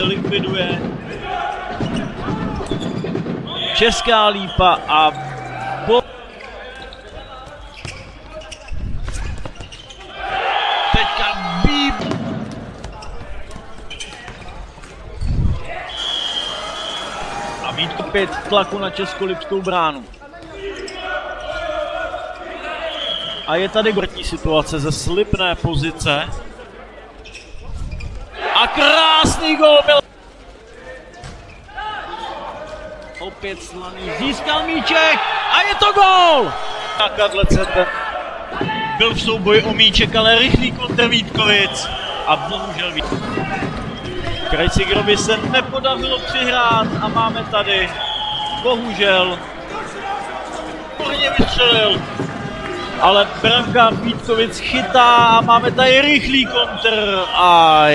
likviduje Česká lípa a bo... Teďka výb... A mít opět tlaku na českolipskou bránu. A je tady vrtní situace ze slipné pozice. A krásný gol byl. Opět slaný, získal míček a je to gol! Na kadlece ten byl v souboji o míček, ale rychlý kontr Vítkovic a bohužel Vít. Krajcigerovi se nepodařilo přihrát a máme tady bohužel Kurně vystřelil, ale branka Vítkovic chytá a máme tady rychlý kontr a